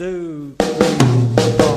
two, three, four.